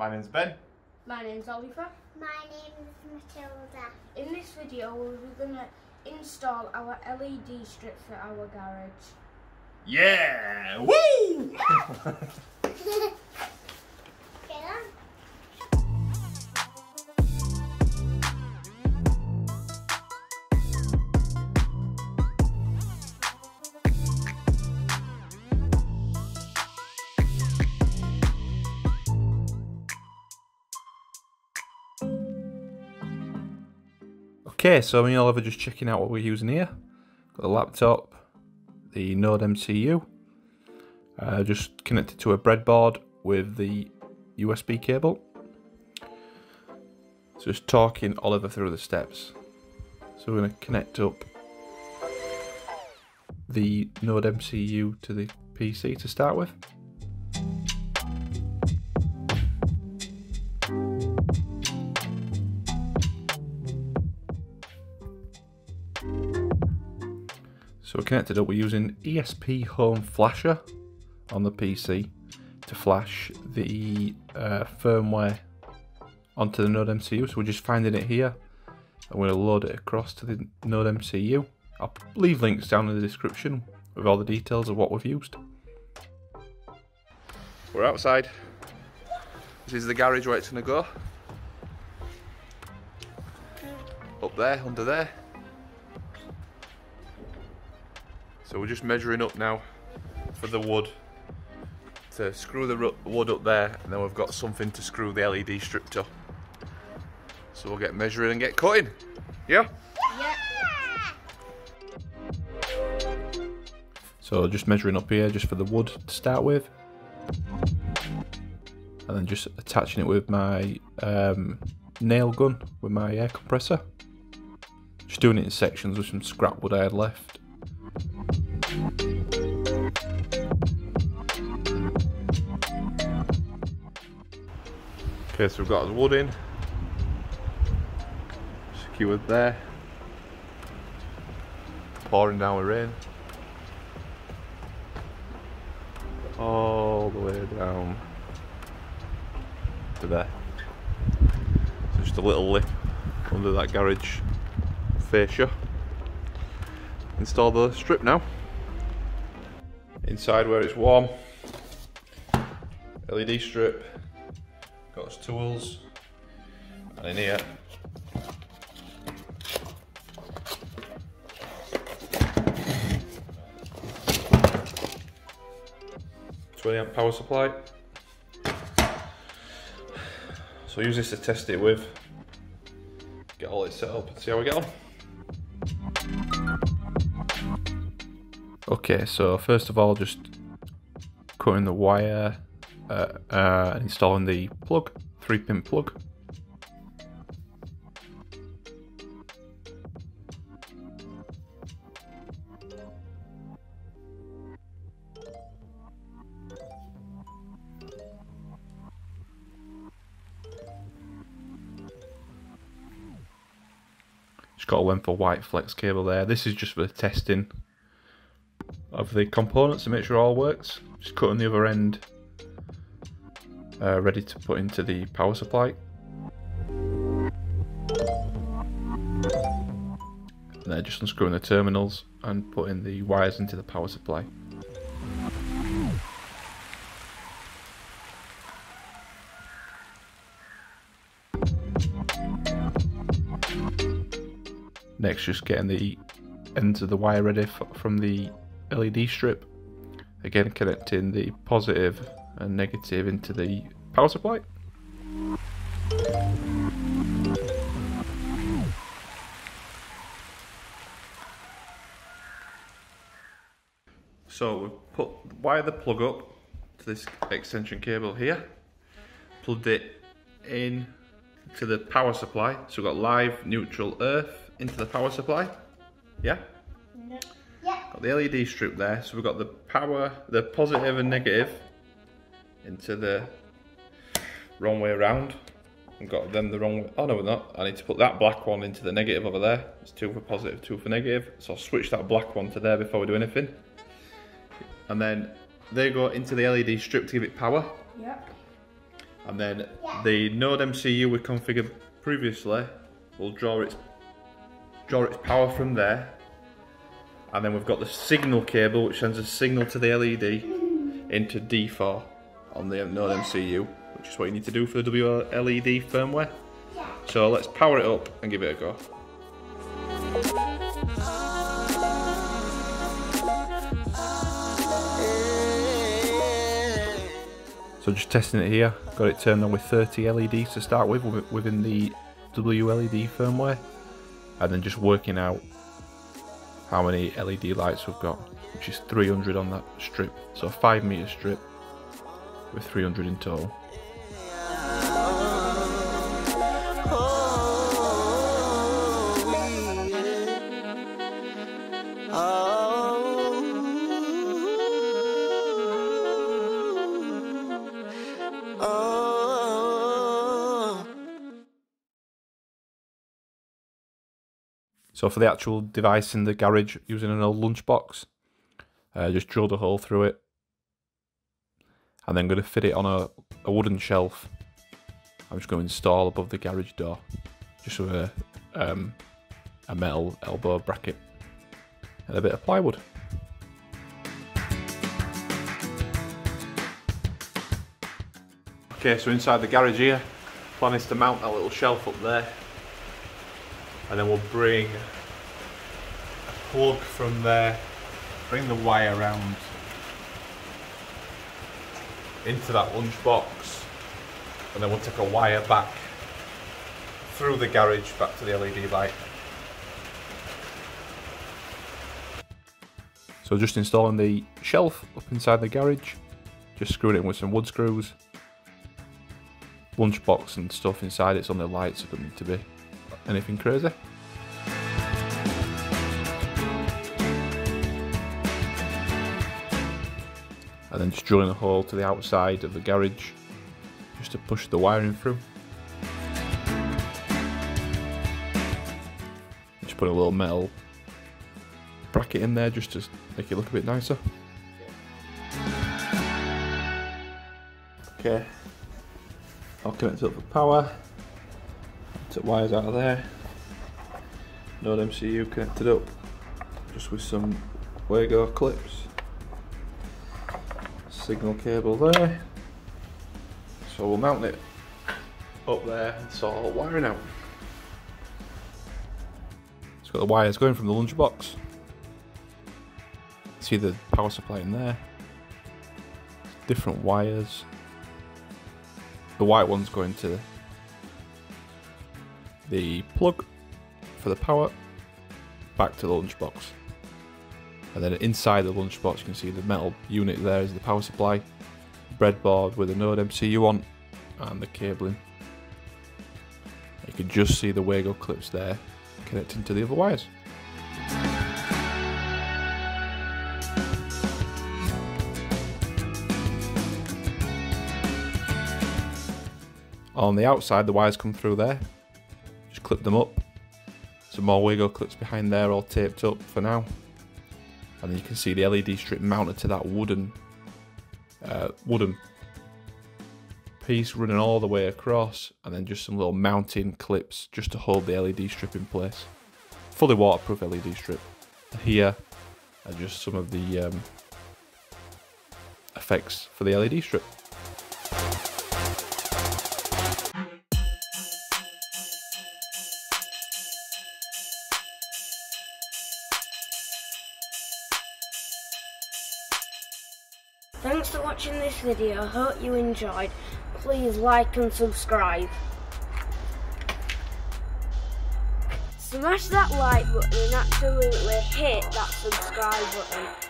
My name's Ben. My name's Oliver. My name is Matilda. In this video, we're going to install our LED strip for our garage. Yeah! Woo! okay, so me and Oliver just checking out what we're using here. Got the laptop, the Node MCU, uh, just connected to a breadboard with the USB cable. So just talking Oliver through the steps. So we're going to connect up the Node MCU to the PC to start with. So we're connected up, we're using ESP Home Flasher on the PC to flash the uh, firmware onto the Node MCU. So we're just finding it here. I'm going to load it across to the Node MCU. I'll leave links down in the description with all the details of what we've used. We're outside. This is the garage where it's going to go. Up there, under there. So we're just measuring up now for the wood to screw the wood up there and then we've got something to screw the LED strip to. So we'll get measuring and get cutting. Yeah? So just measuring up here just for the wood to start with. And then just attaching it with my um, nail gun with my air compressor. Just doing it in sections with some scrap wood I had left. Okay, so we've got the wood in. Secured there. Pouring down with rain. All the way down to there. So just a little lip under that garage fascia. Install the strip now. Inside where it's warm. LED strip. Got its tools. And in here. Twenty amp power supply. So use this to test it with. Get all it set up and see how we get on. Okay, so first of all, just cutting the wire uh, uh, installing the plug, three pin plug. Just got a length of white flex cable there. This is just for the testing of the components to make sure all works. Just cutting the other end uh, ready to put into the power supply. And then just unscrewing the terminals and putting the wires into the power supply. Next, just getting the ends of the wire ready from the LED strip. Again, connecting the positive and negative into the power supply. So we've put wire the plug up to this extension cable here, plugged it in to the power supply. So we've got live, neutral, earth into the power supply. Yeah? Yeah. Got the LED strip there, so we've got the power, the positive and negative into the wrong way around. I've got them the wrong way. Oh no, we're not. I need to put that black one into the negative over there. It's two for positive, two for negative. So I'll switch that black one to there before we do anything. And then they go into the LED strip to give it power. Yep. And then the Node MCU we configured previously will draw its draw its power from there. And then we've got the signal cable which sends a signal to the LED into D4 on the Node MCU, which is what you need to do for the WLED firmware. So let's power it up and give it a go. So just testing it here, got it turned on with 30 LEDs to start with within the WLED firmware. And then just working out how many LED lights we've got which is 300 on that strip. So a 5 meter strip with 300 in total So for the actual device in the garage, using an old lunchbox, uh, just drilled a hole through it, and then going to fit it on a, a wooden shelf. I'm just going to install above the garage door, just with a, um, a metal elbow bracket and a bit of plywood. Okay, so inside the garage here, plan is to mount that little shelf up there and then we'll bring a plug from there, bring the wire around into that lunchbox, and then we'll take a wire back through the garage back to the LED light. So just installing the shelf up inside the garage, just screwing it in with some wood screws, lunchbox and stuff inside it's on the lights, so it need to be anything crazy. And then just drilling a hole to the outside of the garage just to push the wiring through. Just put a little metal bracket in there just to make it look a bit nicer. Okay, I'll connect it up for power. Took wires out of there. Node MCU connected up just with some Wago clips. Signal cable there. So we'll mount it up there and sort wiring out. It's got the wires going from the lunchbox. See the power supply in there. Different wires. The white one's going to the plug for the power back to the lunchbox. And then inside the lunchbox you can see the metal unit there is the power supply, breadboard with a Node MCU on and the cabling. You can just see the Wago clips there connecting to the other wires. On the outside the wires come through there clip them up. Some more Wago clips behind there all taped up for now. And then you can see the LED strip mounted to that wooden uh, wooden piece running all the way across and then just some little mounting clips just to hold the LED strip in place. Fully waterproof LED strip. Here are just some of the um, effects for the LED strip. Thanks for watching this video, hope you enjoyed. Please like and subscribe. Smash that like button and absolutely hit that subscribe button.